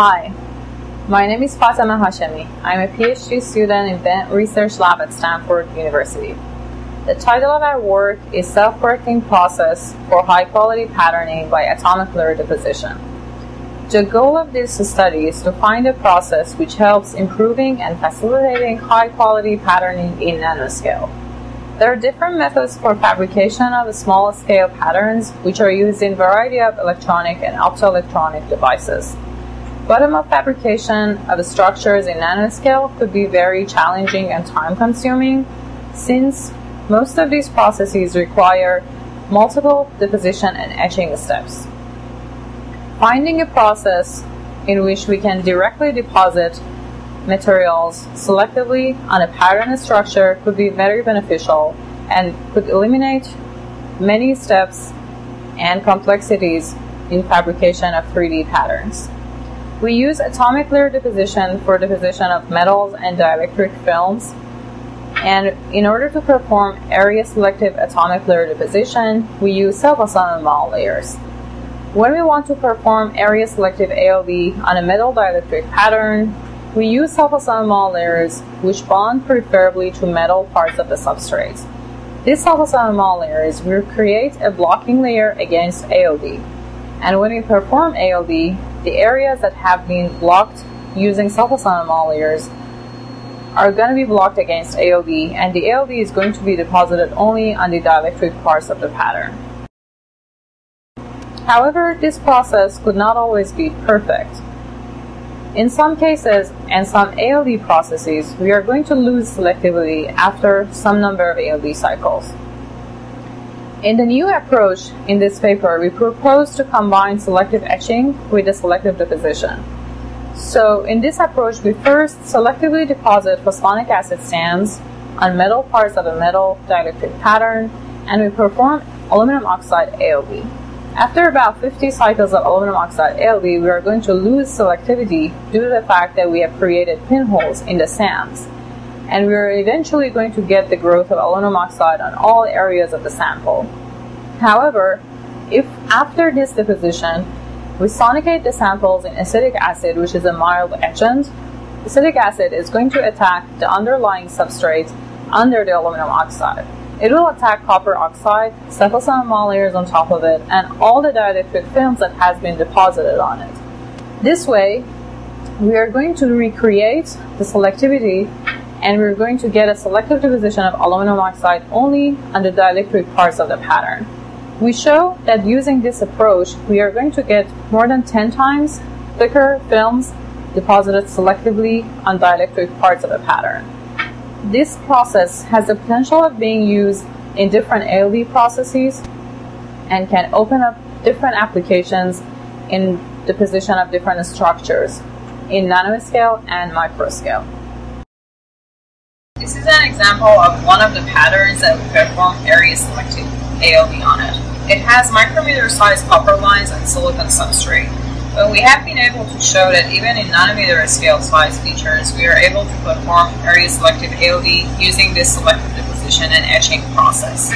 Hi, my name is Fatemah Hashemi. I'm a PhD student in Bent Research Lab at Stanford University. The title of our work is Self-Correcting Process for High Quality Patterning by Atomic Layer Deposition. The goal of this study is to find a process which helps improving and facilitating high quality patterning in nanoscale. There are different methods for fabrication of small scale patterns which are used in a variety of electronic and optoelectronic devices. Bottom-up fabrication of structures in nanoscale could be very challenging and time-consuming since most of these processes require multiple deposition and etching steps. Finding a process in which we can directly deposit materials selectively on a pattern structure could be very beneficial and could eliminate many steps and complexities in fabrication of 3D patterns. We use atomic layer deposition for deposition of metals and dielectric films. And in order to perform area selective atomic layer deposition, we use self-assembly layers. When we want to perform area selective ALD on a metal dielectric pattern, we use self-assembly layers which bond preferably to metal parts of the substrate. These self-assembly layers will create a blocking layer against ALD. And when we perform ALD, the areas that have been blocked using self-assembly layers are going to be blocked against ALD, and the ALD is going to be deposited only on the dielectric parts of the pattern. However, this process could not always be perfect. In some cases and some ALD processes, we are going to lose selectivity after some number of ALD cycles. In the new approach in this paper, we propose to combine selective etching with the selective deposition. So in this approach, we first selectively deposit phosphonic acid SAMs on metal parts of a metal dielectric pattern, and we perform aluminum oxide ALD. After about 50 cycles of aluminum oxide ALD, we are going to lose selectivity due to the fact that we have created pinholes in the SAMs. And we are eventually going to get the growth of aluminum oxide on all areas of the sample. However, if after this deposition, we sonicate the samples in acetic acid, which is a mild etchant, acetic acid is going to attack the underlying substrate under the aluminum oxide. It will attack copper oxide, self-assembly layers on top of it, and all the dielectric films that has been deposited on it. This way, we are going to recreate the selectivity and we're going to get a selective deposition of aluminum oxide only on the dielectric parts of the pattern. We show that using this approach, we are going to get more than 10 times thicker films deposited selectively on dielectric parts of the pattern. This process has the potential of being used in different ALD processes and can open up different applications in the position of different structures in nanoscale and microscale. This is an example of one of the patterns that we perform area selective ALD on it. It has micrometer sized copper lines and silicon substrate. But we have been able to show that even in nanometer scale size features, we are able to perform area selective ALD using this selective deposition and etching process.